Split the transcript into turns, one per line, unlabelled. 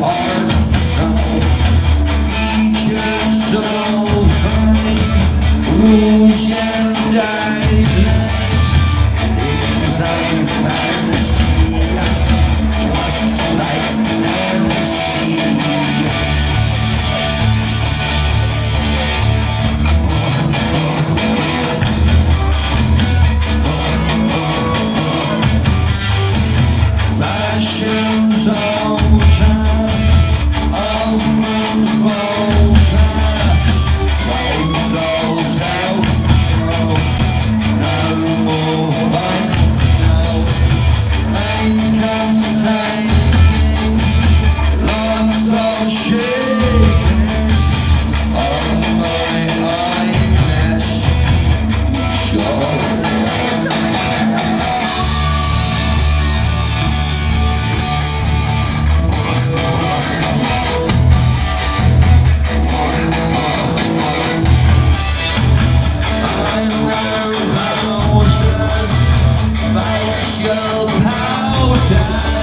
hard now. Just so funny. Ooh. shine.